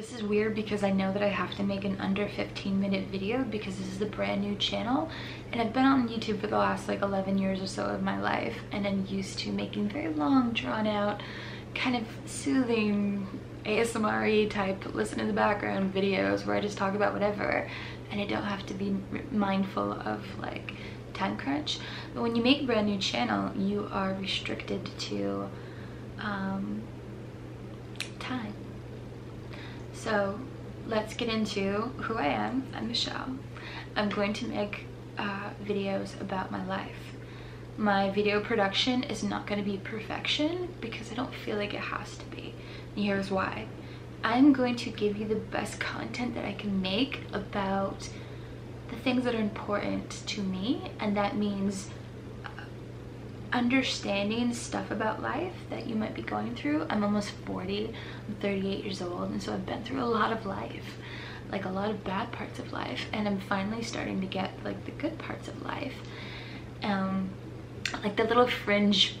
This is weird because I know that I have to make an under 15 minute video because this is a brand new channel and I've been on YouTube for the last like 11 years or so of my life and I'm used to making very long drawn out kind of soothing ASMR type listen in the background videos where I just talk about whatever and I don't have to be mindful of like time crunch. But when you make a brand new channel, you are restricted to um, time. So let's get into who I am. I'm Michelle. I'm going to make uh, videos about my life. My video production is not going to be perfection because I don't feel like it has to be. And here's why. I'm going to give you the best content that I can make about the things that are important to me and that means understanding stuff about life that you might be going through. I'm almost 40, I'm 38 years old, and so I've been through a lot of life, like a lot of bad parts of life, and I'm finally starting to get like the good parts of life. Um, like the little fringe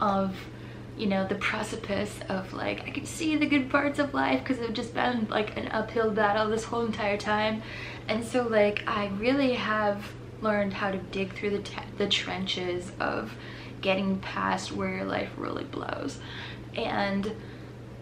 of you know the precipice of like I can see the good parts of life because I've just been like an uphill battle this whole entire time and so like I really have learned how to dig through the, the trenches of getting past where your life really blows. And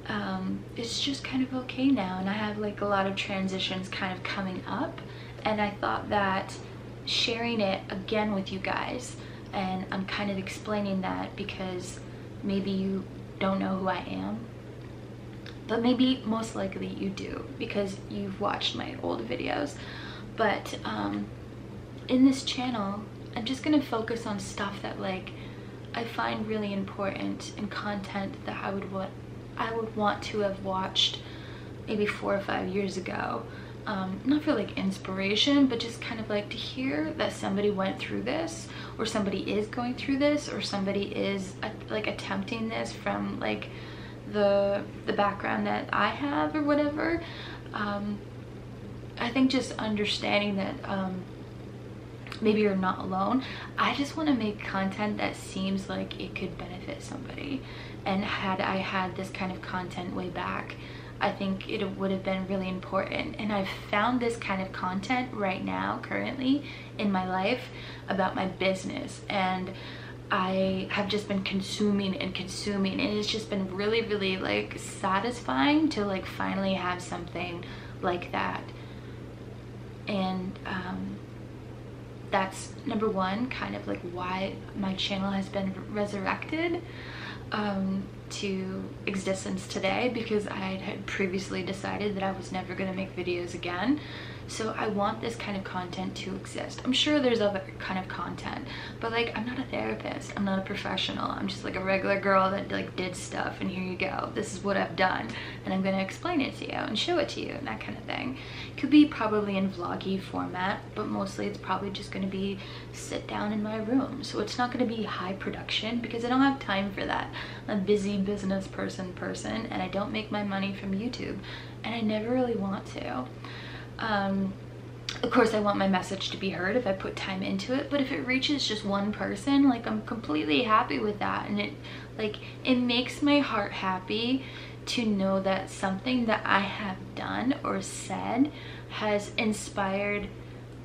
um, it's just kind of okay now and I have like a lot of transitions kind of coming up and I thought that sharing it again with you guys and I'm kind of explaining that because maybe you don't know who I am but maybe most likely you do because you've watched my old videos. But um, in this channel, I'm just gonna focus on stuff that like I find really important and content that I would want I would want to have watched maybe four or five years ago. Um, not for like inspiration, but just kind of like to hear that somebody went through this or somebody is going through this or somebody is like attempting this from like the the background that I have or whatever. Um, I think just understanding that um, maybe you're not alone. I just want to make content that seems like it could benefit somebody. And had i had this kind of content way back i think it would have been really important. And i've found this kind of content right now currently in my life about my business. And I have just been consuming and consuming. And it's just been really really like satisfying to like finally have something like that. And um, that's number one kind of like why my channel has been resurrected um, to existence today because I had previously decided that I was never going to make videos again so I want this kind of content to exist. I'm sure there's other kind of content, but like I'm not a therapist. I'm not a professional. I'm just like a regular girl that like did stuff and here you go. This is what I've done and I'm gonna explain it to you and show it to you and that kind of thing. Could be probably in vloggy format, but mostly it's probably just gonna be sit down in my room. So it's not gonna be high production because I don't have time for that. I'm a busy business person person and I don't make my money from YouTube and I never really want to. Um, of course I want my message to be heard if I put time into it but if it reaches just one person like I'm completely happy with that and it like it makes my heart happy to know that something that I have done or said has inspired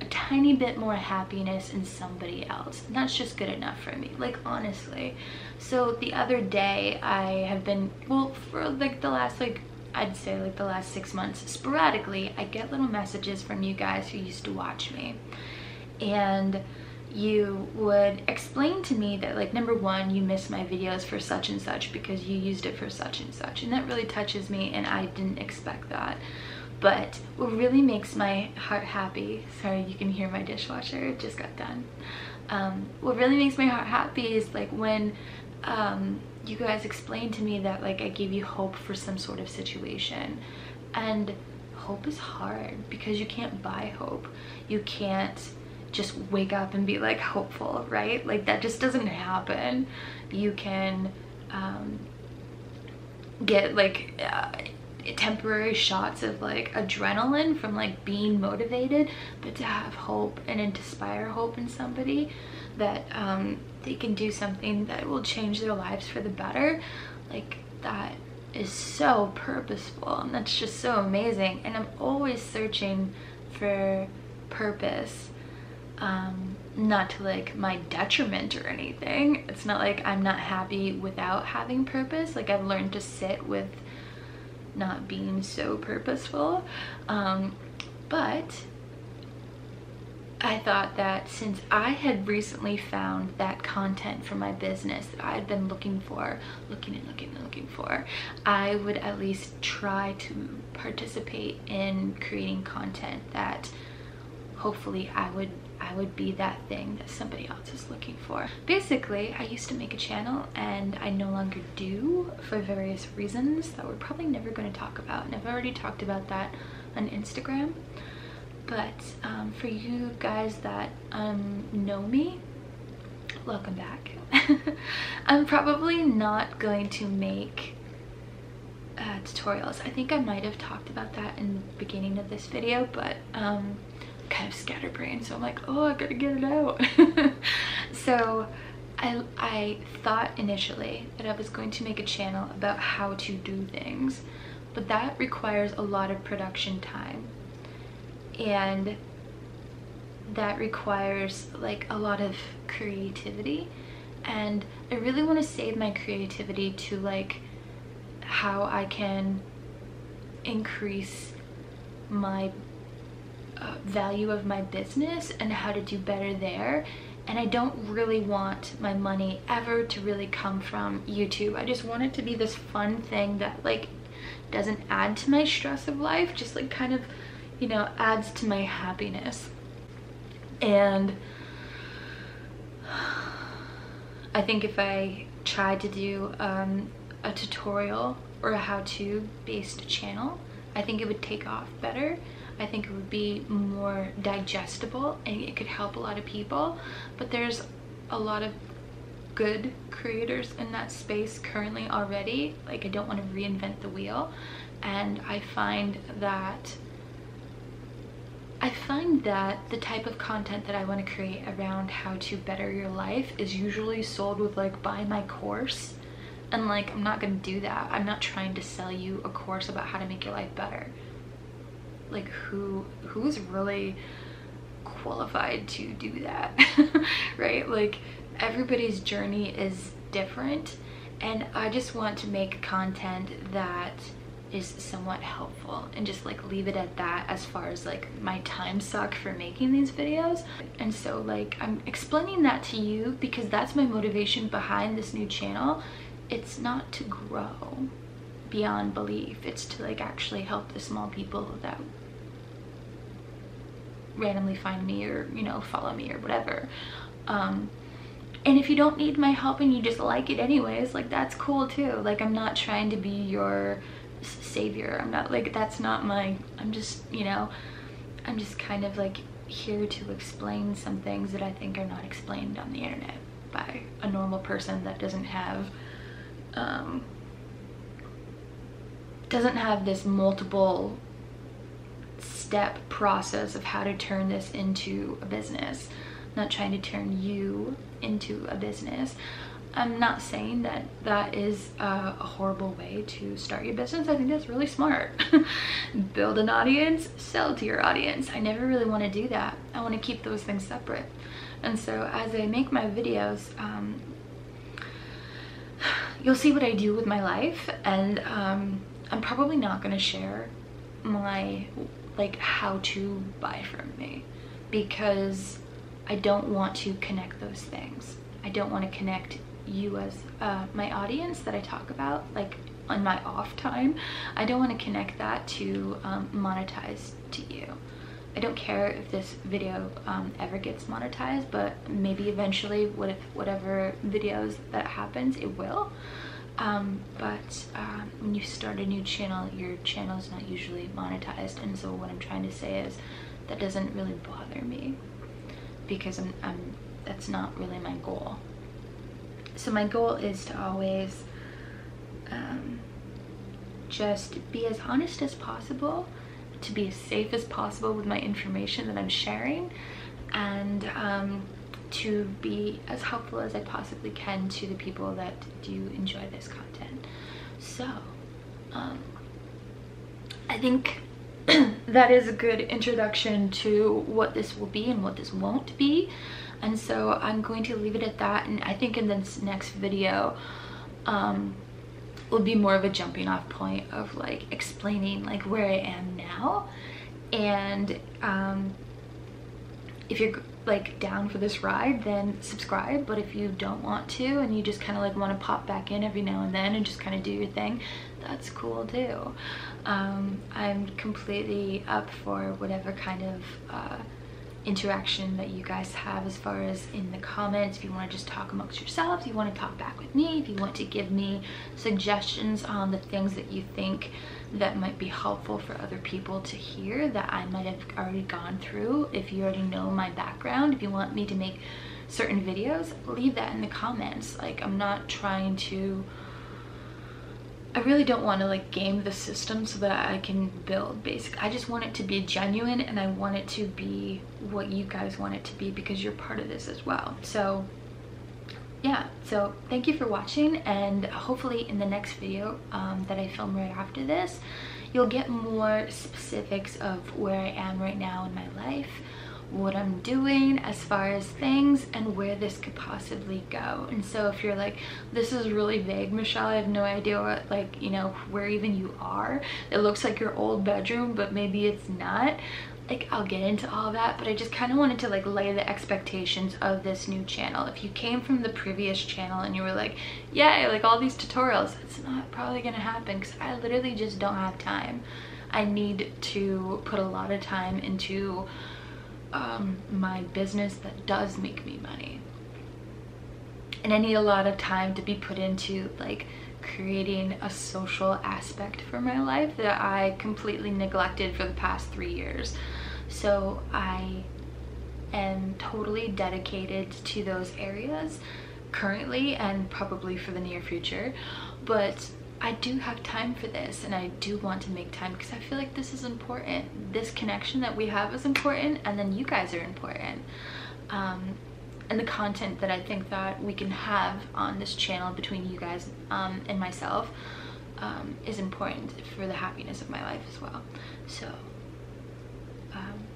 a tiny bit more happiness in somebody else and that's just good enough for me like honestly. So the other day I have been well for like the last like I'd say like the last six months, sporadically, I get little messages from you guys who used to watch me. And you would explain to me that like number one you miss my videos for such and such because you used it for such and such. And that really touches me and I didn't expect that. But what really makes my heart happy sorry you can hear my dishwasher it just got done. Um, what really makes my heart happy is like when um, you guys explained to me that like I gave you hope for some sort of situation. And hope is hard because you can't buy hope. You can't just wake up and be like hopeful right? Like that just doesn't happen. You can um, get like uh, temporary shots of like adrenaline from like being motivated but to have hope and inspire hope in somebody that um, they can do something that will change their lives for the better like that is so purposeful and that's just so amazing. And I'm always searching for purpose um, not to like my detriment or anything. It's not like I'm not happy without having purpose. Like I've learned to sit with not being so purposeful. Um, but I thought that since I had recently found that content for my business that I had been looking for, looking and looking and looking for, I would at least try to participate in creating content that hopefully I would I would be that thing that somebody else is looking for. Basically, I used to make a channel and I no longer do for various reasons that we're probably never going to talk about. And I've already talked about that on Instagram but um, for you guys that um, know me welcome back i'm probably not going to make uh, tutorials i think i might have talked about that in the beginning of this video but um kind of scatterbrained so i'm like oh i gotta get it out. So I, I thought initially that I was going to make a channel about how to do things, but that requires a lot of production time. And that requires like a lot of creativity. And I really want to save my creativity to like how I can increase my value of my business and how to do better there and I don't really want my money ever to really come from YouTube. I just want it to be this fun thing that like doesn't add to my stress of life, just like kind of you know, adds to my happiness. And I think if I tried to do um, a tutorial or a how-to based channel, I think it would take off better. I think it would be more digestible and it could help a lot of people. But there's a lot of good creators in that space currently already. Like I don't want to reinvent the wheel. And I find that I find that the type of content that I want to create around how to better your life is usually sold with like buy my course and like I'm not gonna do that I'm not trying to sell you a course about how to make your life better like who who's really qualified to do that right? Like everybody's journey is different and I just want to make content that is somewhat helpful and just like leave it at that as far as like my time suck for making these videos. And so like i'm explaining that to you because that's my motivation behind this new channel. It's not to grow beyond belief. It's to like actually help the small people that randomly find me or you know follow me or whatever. Um and if you don't need my help and you just like it anyways like that's cool too. Like i'm not trying to be your savior. I'm not like that's not my i'm just you know i'm just kind of like here to explain some things that i think are not explained on the internet by a normal person that doesn't have um doesn't have this multiple step process of how to turn this into a business I'm not trying to turn you into a business I'm not saying that that is a horrible way to start your business. I think that's really smart. Build an audience, sell to your audience. I never really want to do that. I want to keep those things separate. And so as I make my videos, um, you'll see what I do with my life and um, I'm probably not going to share my like how to buy from me because I don't want to connect those things. I don't want to connect you as uh, my audience that I talk about like on my off time. I don't want to connect that to um, monetize to you. I don't care if this video um, ever gets monetized but maybe eventually if whatever videos that happens it will um, but uh, when you start a new channel your channel is not usually monetized and so what I'm trying to say is that doesn't really bother me because I'm, I'm that's not really my goal. So my goal is to always um, just be as honest as possible, to be as safe as possible with my information that I'm sharing, and um, to be as helpful as I possibly can to the people that do enjoy this content. So um, I think that is a good introduction to what this will be and what this won't be. And so I'm going to leave it at that. And I think in this next video, um, will be more of a jumping off point of like explaining like where I am now. And um, if you're like down for this ride then subscribe. But if you don't want to and you just kind of like want to pop back in every now and then and just kind of do your thing that's cool too. Um, i'm completely up for whatever kind of uh, interaction that you guys have as far as in the comments. If you want to just talk amongst yourselves you want to talk back with me if you want to give me suggestions on the things that you think that might be helpful for other people to hear that I might have already gone through if you already know my background if you want me to make certain videos leave that in the comments like I'm not trying to I really don't want to like game the system so that I can build basic. I just want it to be genuine and I want it to be what you guys want it to be because you're part of this as well. So yeah, so thank you for watching and hopefully in the next video um, that I film right after this, you'll get more specifics of where I am right now in my life what I'm doing as far as things and where this could possibly go. And so if you're like, this is really vague, Michelle, I have no idea what, like, you know, where even you are. It looks like your old bedroom, but maybe it's not. Like, I'll get into all that, but I just kind of wanted to, like, lay the expectations of this new channel. If you came from the previous channel and you were like, yay, like, all these tutorials, it's not probably gonna happen because I literally just don't have time. I need to put a lot of time into um, my business that does make me money. And I need a lot of time to be put into like creating a social aspect for my life that I completely neglected for the past three years. So I am totally dedicated to those areas currently and probably for the near future. But I do have time for this and I do want to make time because I feel like this is important. This connection that we have is important and then you guys are important. Um, and the content that I think that we can have on this channel between you guys um, and myself um, is important for the happiness of my life as well. So um,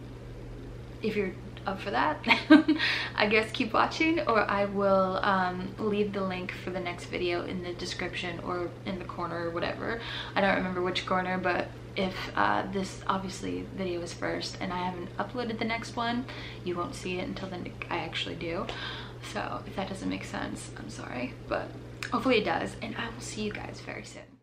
if you're up for that I guess keep watching or I will um, leave the link for the next video in the description or in the corner or whatever I don't remember which corner but if uh, this obviously video is first and I haven't uploaded the next one you won't see it until then I actually do. So if that doesn't make sense I'm sorry but hopefully it does and I will see you guys very soon